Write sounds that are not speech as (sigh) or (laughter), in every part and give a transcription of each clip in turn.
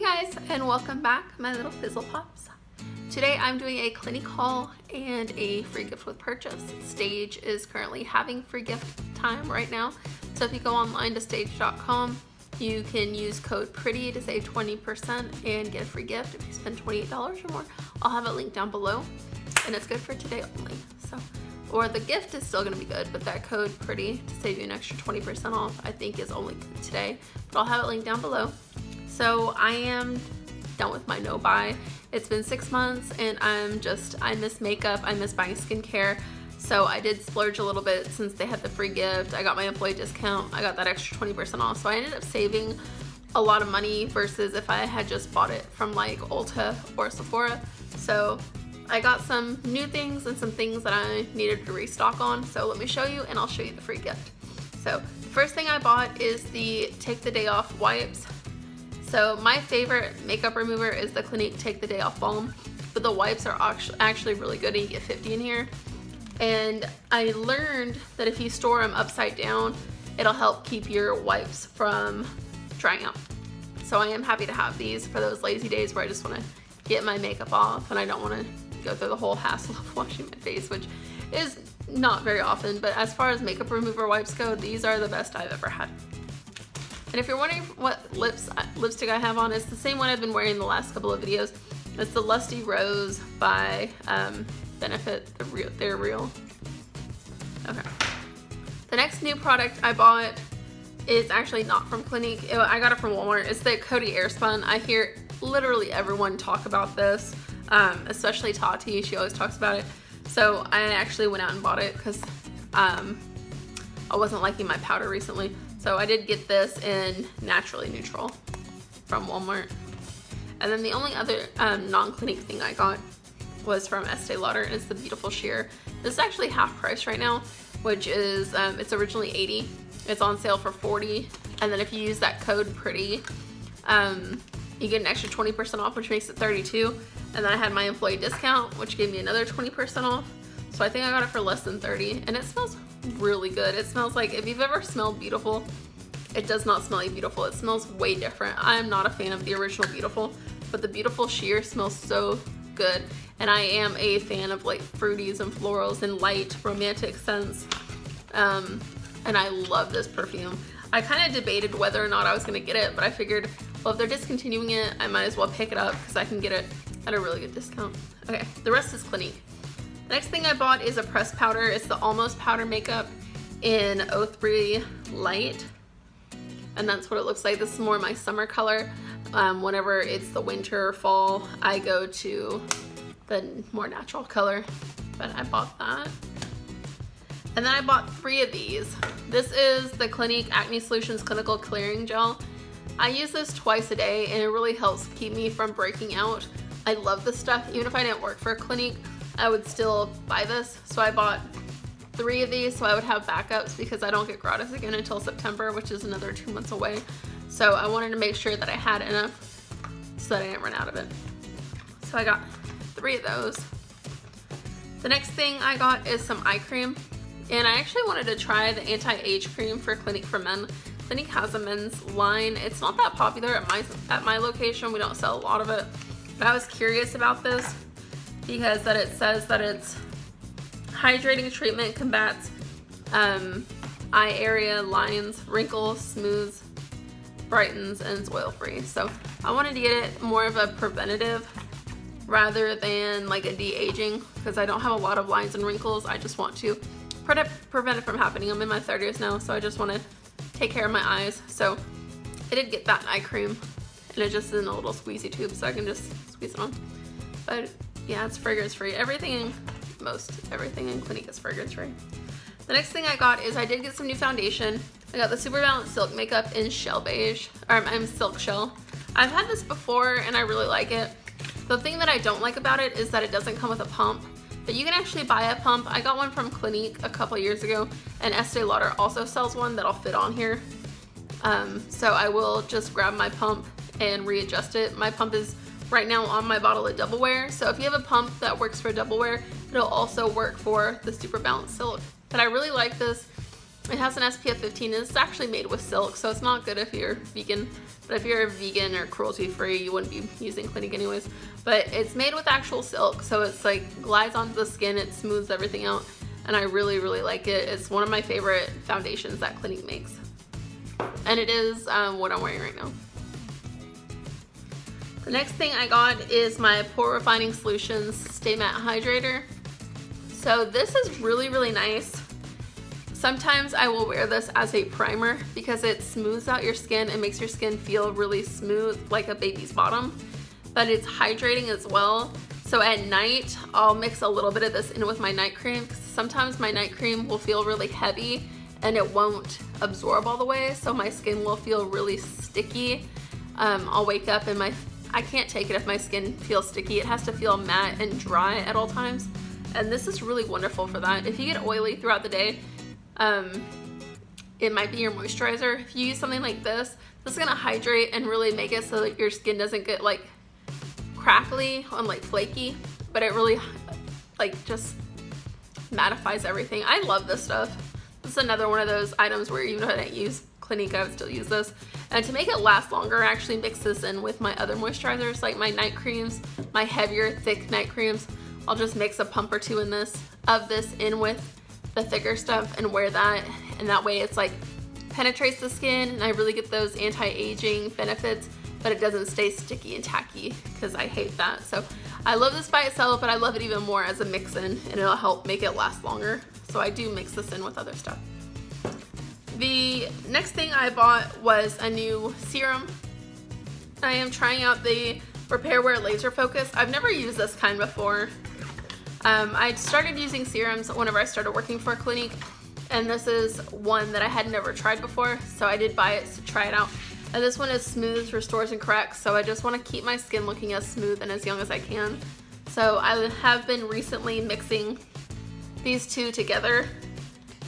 Hey guys, and welcome back, my little Fizzle Pops. Today I'm doing a Clinique haul and a free gift with purchase. Stage is currently having free gift time right now. So if you go online to stage.com, you can use code PRETTY to save 20% and get a free gift if you spend $28 or more. I'll have it linked down below and it's good for today only. So, or the gift is still gonna be good, but that code PRETTY to save you an extra 20% off I think is only today, but I'll have it linked down below. So I am done with my no buy. It's been six months and I'm just, I miss makeup, I miss buying skincare. So I did splurge a little bit since they had the free gift. I got my employee discount. I got that extra 20% off. So I ended up saving a lot of money versus if I had just bought it from like Ulta or Sephora. So I got some new things and some things that I needed to restock on. So let me show you and I'll show you the free gift. So the first thing I bought is the Take the Day Off wipes. So my favorite makeup remover is the Clinique Take the Day Off Balm, but the wipes are actually really good and you get 50 in here. And I learned that if you store them upside down, it'll help keep your wipes from drying out. So I am happy to have these for those lazy days where I just want to get my makeup off and I don't want to go through the whole hassle of (laughs) washing my face, which is not very often, but as far as makeup remover wipes go, these are the best I've ever had. And if you're wondering what lips uh, lipstick I have on, it's the same one I've been wearing the last couple of videos. It's the Lusty Rose by um, Benefit. The real, they're real. Okay. The next new product I bought is actually not from Clinique. I got it from Walmart. It's the Coty Airspun. I hear literally everyone talk about this, um, especially Tati. She always talks about it. So I actually went out and bought it because um, I wasn't liking my powder recently. So I did get this in Naturally Neutral from Walmart. And then the only other um, non-Clinique thing I got was from Estee Lauder and it's the Beautiful Sheer. This is actually half price right now, which is, um, it's originally 80. It's on sale for 40. And then if you use that code PRETTY, um, you get an extra 20% off, which makes it 32. And then I had my employee discount, which gave me another 20% off. So I think I got it for less than 30 and it smells really good. It smells like, if you've ever smelled Beautiful, it does not smell like Beautiful. It smells way different. I am not a fan of the original Beautiful, but the Beautiful Sheer smells so good. And I am a fan of like fruities and florals and light romantic scents. Um, and I love this perfume. I kind of debated whether or not I was gonna get it, but I figured, well, if they're discontinuing it, I might as well pick it up because I can get it at a really good discount. Okay, the rest is Clinique. Next thing I bought is a pressed powder. It's the Almost Powder Makeup in 03 Light. And that's what it looks like. This is more my summer color. Um, whenever it's the winter or fall, I go to the more natural color. But I bought that. And then I bought three of these. This is the Clinique Acne Solutions Clinical Clearing Gel. I use this twice a day and it really helps keep me from breaking out. I love this stuff. Even if I didn't work for Clinique, I would still buy this. So I bought three of these so I would have backups because I don't get gratis again until September, which is another two months away. So I wanted to make sure that I had enough so that I didn't run out of it. So I got three of those. The next thing I got is some eye cream. And I actually wanted to try the anti-age cream for Clinique for Men. Clinique has a men's line. It's not that popular at my, at my location. We don't sell a lot of it. But I was curious about this because that it says that it's hydrating treatment combats um, eye area lines, wrinkles, smooths, brightens, and is oil free. So I wanted to get it more of a preventative rather than like a de-aging because I don't have a lot of lines and wrinkles. I just want to pre prevent it from happening. I'm in my 30s now, so I just want to take care of my eyes. So I did get that eye cream and it just is in a little squeezy tube so I can just squeeze it on. But yeah, it's fragrance free. Everything, most everything in Clinique is fragrance free. The next thing I got is I did get some new foundation. I got the Super Balance Silk Makeup in Shell Beige, or I'm Silk Shell. I've had this before and I really like it. The thing that I don't like about it is that it doesn't come with a pump, but you can actually buy a pump. I got one from Clinique a couple years ago and Estee Lauder also sells one that'll fit on here. Um, so I will just grab my pump and readjust it. My pump is right now on my bottle of double wear. So if you have a pump that works for double wear, it'll also work for the Super Balance Silk. But I really like this. It has an SPF 15 and it's actually made with silk, so it's not good if you're vegan. But if you're a vegan or cruelty free, you wouldn't be using Clinique anyways. But it's made with actual silk, so it's like glides onto the skin, it smooths everything out. And I really, really like it. It's one of my favorite foundations that Clinique makes. And it is um, what I'm wearing right now. Next thing I got is my Pore Refining Solutions Stay Matte Hydrator. So this is really, really nice. Sometimes I will wear this as a primer because it smooths out your skin and makes your skin feel really smooth like a baby's bottom. But it's hydrating as well. So at night, I'll mix a little bit of this in with my night cream. Sometimes my night cream will feel really heavy and it won't absorb all the way. So my skin will feel really sticky. Um, I'll wake up and my I can't take it if my skin feels sticky. It has to feel matte and dry at all times. And this is really wonderful for that. If you get oily throughout the day, um, it might be your moisturizer. If you use something like this, this is gonna hydrate and really make it so that your skin doesn't get like crackly and like flaky, but it really like just mattifies everything. I love this stuff. This is another one of those items where even if I didn't use Clinique, I would still use this. And to make it last longer, I actually mix this in with my other moisturizers, like my night creams, my heavier, thick night creams. I'll just mix a pump or two in this, of this in with the thicker stuff and wear that. And that way it's like penetrates the skin and I really get those anti-aging benefits, but it doesn't stay sticky and tacky because I hate that. So I love this by itself, but I love it even more as a mix-in and it'll help make it last longer. So I do mix this in with other stuff. The next thing I bought was a new serum. I am trying out the Repairwear Laser Focus. I've never used this kind before. Um, I started using serums whenever I started working for a Clinique, and this is one that I had never tried before, so I did buy it to try it out. And this one is smooth, restores, and corrects, so I just want to keep my skin looking as smooth and as young as I can. So I have been recently mixing these two together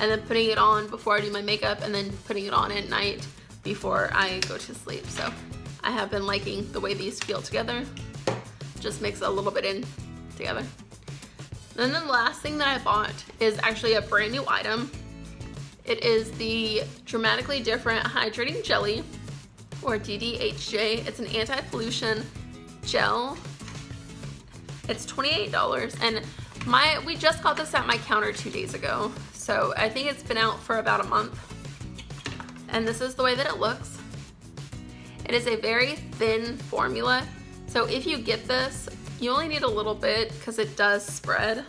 and then putting it on before I do my makeup and then putting it on at night before I go to sleep. So I have been liking the way these feel together. Just mix a little bit in together. Then the last thing that I bought is actually a brand new item. It is the Dramatically Different Hydrating Jelly, or DDHJ. It's an anti-pollution gel. It's $28, and my we just got this at my counter two days ago. So I think it's been out for about a month. And this is the way that it looks. It is a very thin formula. So if you get this, you only need a little bit because it does spread.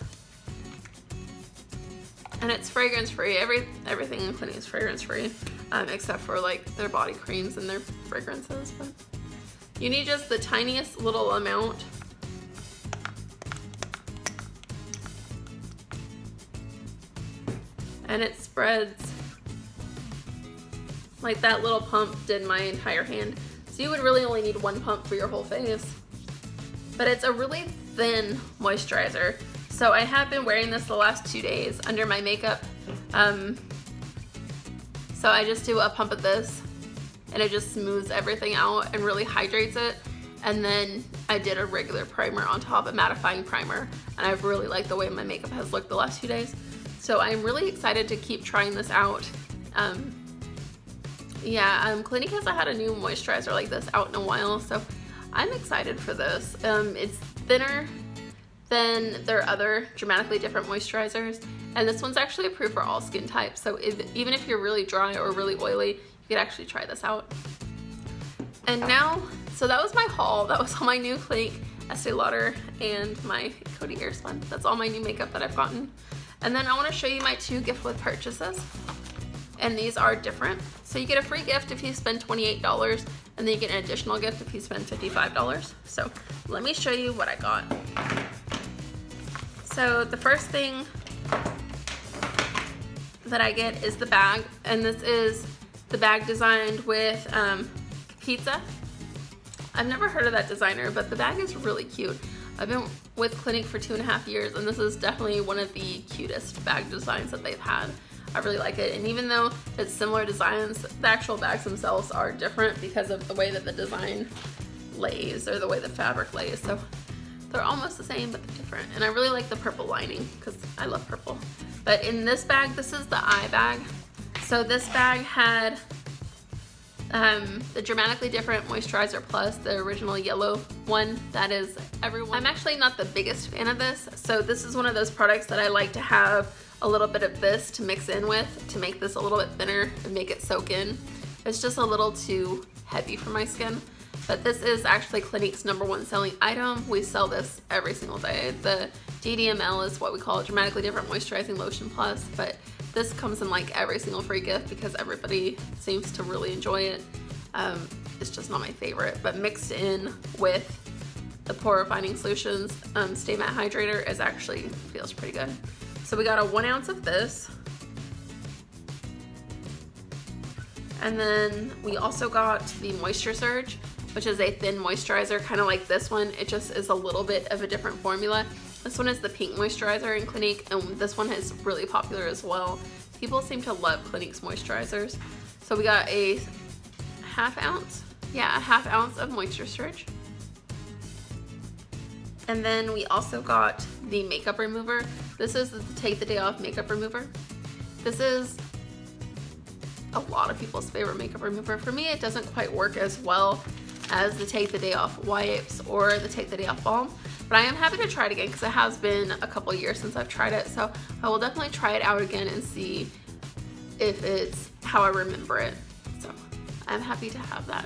And it's fragrance free. Every Everything in Clinique is fragrance free, um, except for like their body creams and their fragrances. But you need just the tiniest little amount. And it spreads like that little pump did my entire hand. So you would really only need one pump for your whole face but it's a really thin moisturizer. So I have been wearing this the last two days under my makeup. Um, so I just do a pump of this and it just smooths everything out and really hydrates it. And then I did a regular primer on top, a mattifying primer. And I've really liked the way my makeup has looked the last few days. So I'm really excited to keep trying this out. Um, yeah, um, Clinique hasn't had a new moisturizer like this out in a while. So I'm excited for this. Um, it's thinner than their other dramatically different moisturizers. And this one's actually approved for all skin types. So if, even if you're really dry or really oily, you could actually try this out. And now, so that was my haul. That was all my new Clinique Estee Lauder and my Coty Airspun. That's all my new makeup that I've gotten. And then I wanna show you my two gift with purchases. And these are different. So you get a free gift if you spend $28 and then you get an additional gift if you spend $55. So let me show you what I got. So the first thing that I get is the bag, and this is the bag designed with um, pizza. I've never heard of that designer, but the bag is really cute. I've been with Clinique for two and a half years, and this is definitely one of the cutest bag designs that they've had. I really like it. And even though it's similar designs, the actual bags themselves are different because of the way that the design lays or the way the fabric lays. So they're almost the same, but they're different. And I really like the purple lining because I love purple. But in this bag, this is the eye bag. So So this bag had um, the Dramatically Different Moisturizer Plus, the original yellow one. That is everyone. I'm actually not the biggest fan of this. So this is one of those products that I like to have a little bit of this to mix in with to make this a little bit thinner and make it soak in. It's just a little too heavy for my skin. But this is actually Clinique's number one selling item. We sell this every single day. The DDML is what we call it, Dramatically Different Moisturizing Lotion Plus. But this comes in like every single free gift because everybody seems to really enjoy it. Um, it's just not my favorite, but mixed in with the Pore Refining Solutions um, Stay Matte Hydrator is actually feels pretty good. So we got a one ounce of this. And then we also got the Moisture Surge, which is a thin moisturizer, kind of like this one. It just is a little bit of a different formula. This one is the pink moisturizer in Clinique, and this one is really popular as well. People seem to love Clinique's moisturizers. So we got a half ounce, yeah, a half ounce of Moisture. And then we also got the makeup remover. This is the Take the Day Off makeup remover. This is a lot of people's favorite makeup remover. For me, it doesn't quite work as well as the Take the Day Off wipes or the Take the Day Off balm. But I am happy to try it again because it has been a couple years since I've tried it. So I will definitely try it out again and see if it's how I remember it. So I'm happy to have that.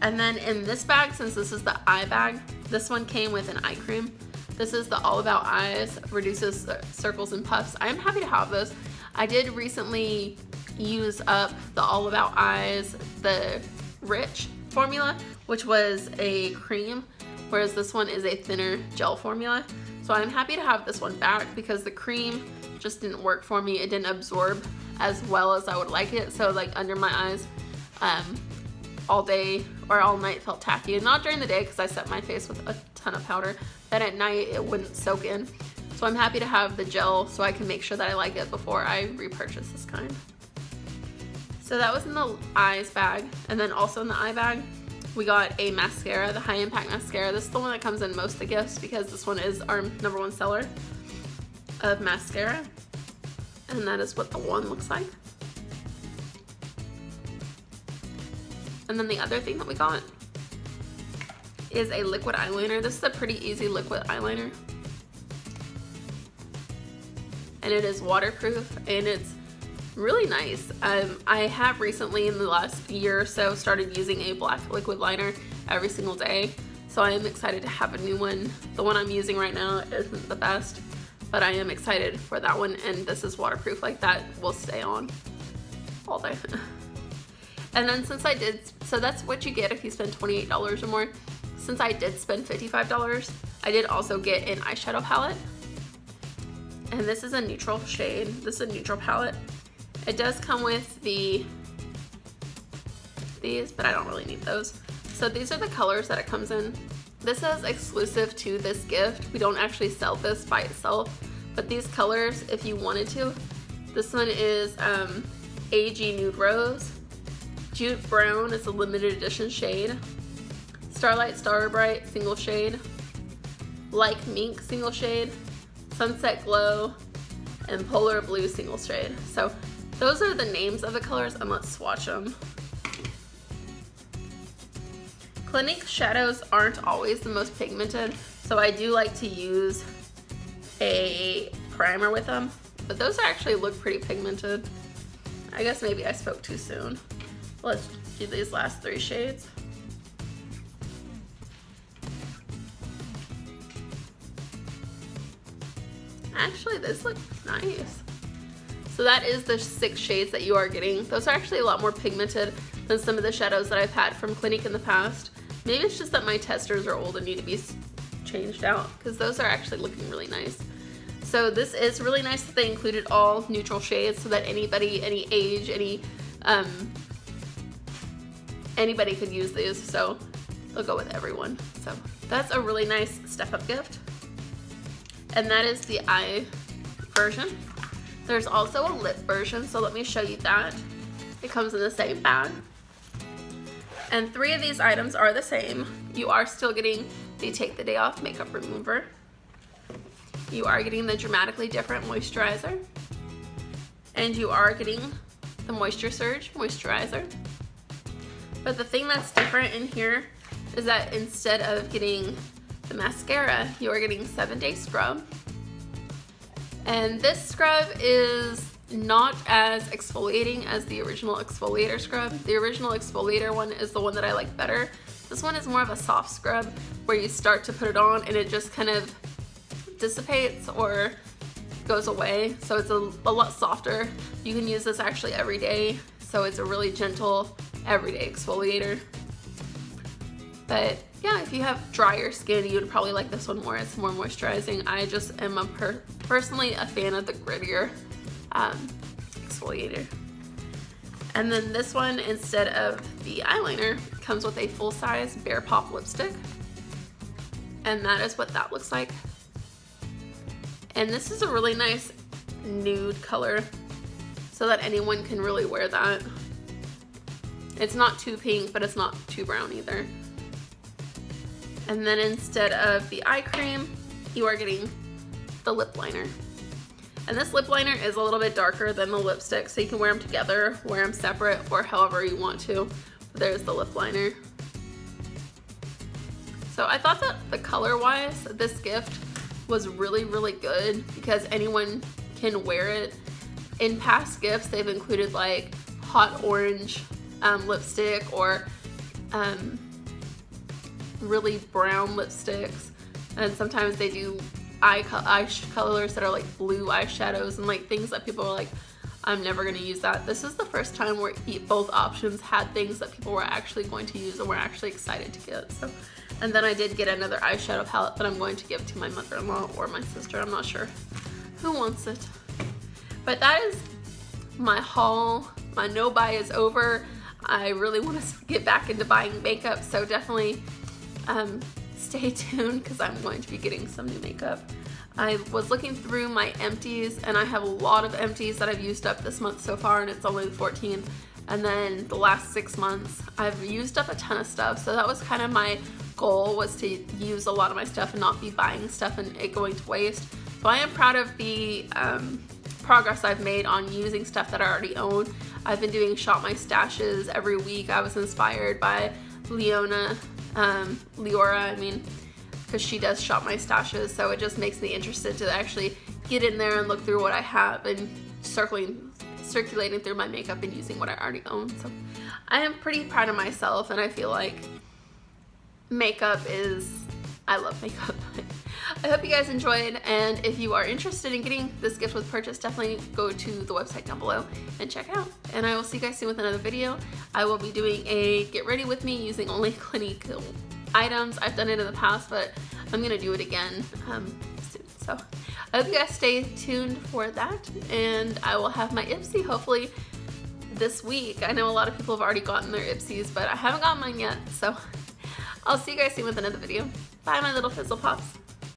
And then in this bag, since this is the eye bag, this one came with an eye cream. This is the All About Eyes, reduces circles and puffs. I am happy to have this. I did recently use up the All About Eyes, the Rich formula, which was a cream, whereas this one is a thinner gel formula. So I'm happy to have this one back because the cream just didn't work for me. It didn't absorb as well as I would like it. So like under my eyes, um, all day or all night felt tacky. And not during the day because I set my face with a ton of powder. Then at night it wouldn't soak in. So I'm happy to have the gel so I can make sure that I like it before I repurchase this kind. So that was in the eyes bag. And then also in the eye bag, we got a mascara, the High Impact Mascara. This is the one that comes in most of the gifts because this one is our number one seller of mascara. And that is what the one looks like. And then the other thing that we got is a liquid eyeliner. This is a pretty easy liquid eyeliner. And it is waterproof and it's really nice. Um, I have recently in the last year or so started using a black liquid liner every single day. So I am excited to have a new one. The one I'm using right now isn't the best, but I am excited for that one. And this is waterproof like that will stay on all day. (laughs) and then since I did, so that's what you get if you spend $28 or more. Since I did spend $55, I did also get an eyeshadow palette. And this is a neutral shade. This is a neutral palette. It does come with the these, but I don't really need those. So these are the colors that it comes in. This is exclusive to this gift. We don't actually sell this by itself, but these colors, if you wanted to, this one is um, AG Nude Rose. Jute Brown is a limited edition shade. Starlight Star Bright single shade. Like Mink single shade. Sunset Glow and Polar Blue single shade. So those are the names of the colors and let's swatch them. Clinique shadows aren't always the most pigmented, so I do like to use a primer with them, but those actually look pretty pigmented. I guess maybe I spoke too soon. Let's do these last three shades. Actually, this looks nice. So that is the six shades that you are getting. Those are actually a lot more pigmented than some of the shadows that I've had from Clinique in the past. Maybe it's just that my testers are old and need to be changed out because those are actually looking really nice. So this is really nice that they included all neutral shades so that anybody, any age, any, um, anybody could use these. So they'll go with everyone. So that's a really nice step up gift. And that is the eye version. There's also a lip version, so let me show you that. It comes in the same bag. And three of these items are the same. You are still getting the Take the Day Off Makeup Remover. You are getting the Dramatically Different Moisturizer. And you are getting the Moisture Surge Moisturizer. But the thing that's different in here is that instead of getting the mascara, you are getting 7 Day Scrub. And this scrub is not as exfoliating as the original exfoliator scrub. The original exfoliator one is the one that I like better. This one is more of a soft scrub where you start to put it on and it just kind of dissipates or goes away. So it's a, a lot softer. You can use this actually every day. So it's a really gentle everyday exfoliator. But yeah, if you have drier skin, you would probably like this one more. It's more moisturizing. I just am a per personally a fan of the grittier um, exfoliator. And then this one, instead of the eyeliner, comes with a full-size Bare Pop lipstick. And that is what that looks like. And this is a really nice nude color so that anyone can really wear that. It's not too pink, but it's not too brown either. And then instead of the eye cream, you are getting the lip liner. And this lip liner is a little bit darker than the lipstick, so you can wear them together, wear them separate, or however you want to. There's the lip liner. So I thought that the color-wise, this gift was really, really good because anyone can wear it. In past gifts, they've included like hot orange um, lipstick or um, really brown lipsticks. And sometimes they do eye, co eye colors that are like blue eyeshadows and like things that people are like, I'm never to use that. This is the first time where both options had things that people were actually going to use and were actually excited to get. So, And then I did get another eyeshadow palette that I'm going to give to my mother-in-law or my sister. I'm not sure who wants it. But that is my haul. My no buy is over. I really want to get back into buying makeup, so definitely um, stay tuned because I'm going to be getting some new makeup. I was looking through my empties and I have a lot of empties that I've used up this month so far and it's only the 14th. And then the last six months, I've used up a ton of stuff. So that was kind of my goal was to use a lot of my stuff and not be buying stuff and it going to waste. So I am proud of the um, progress I've made on using stuff that I already own. I've been doing shop my stashes every week. I was inspired by Leona um, Leora, I mean, because she does shop my stashes, so it just makes me interested to actually get in there and look through what I have and circling, circulating through my makeup and using what I already own. So I am pretty proud of myself and I feel like makeup is, I love makeup. (laughs) I hope you guys enjoyed and if you are interested in getting this gift with purchase definitely go to the website down below and check out and I will see you guys soon with another video. I will be doing a get ready with me using only (laughs) Clinique items. I've done it in the past but I'm gonna do it again um, soon so I hope you guys stay tuned for that and I will have my Ipsy hopefully this week. I know a lot of people have already gotten their Ipsies but I haven't gotten mine yet so (laughs) I'll see you guys soon with another video. Bye my little fizzle pops.